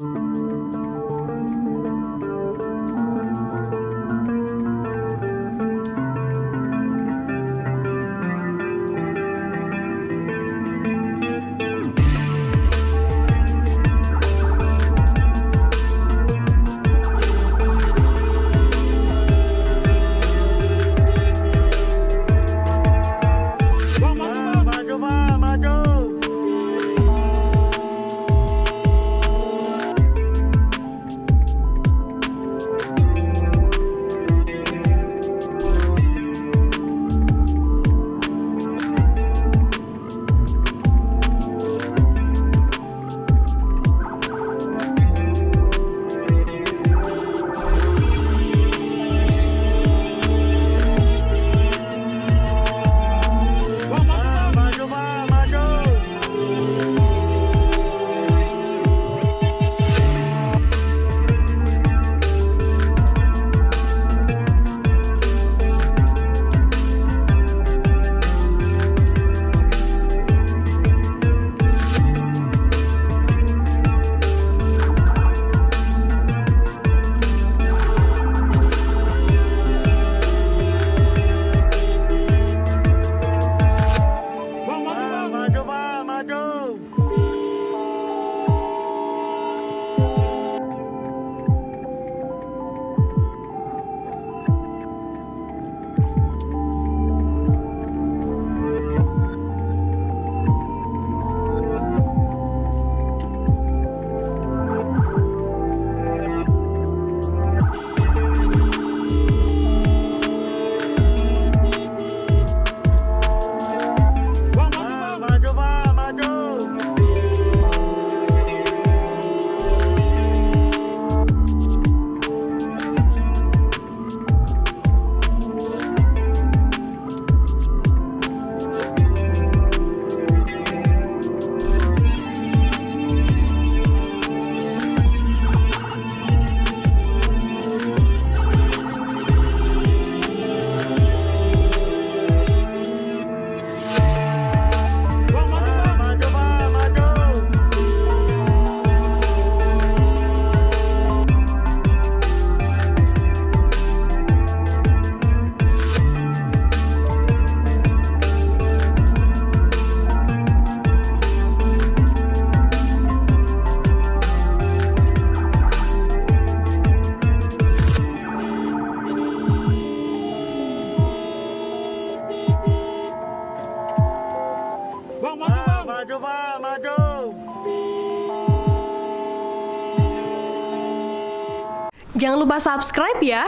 Maju, Pak, maju, Pak, maju. Jangan lupa subscribe ya.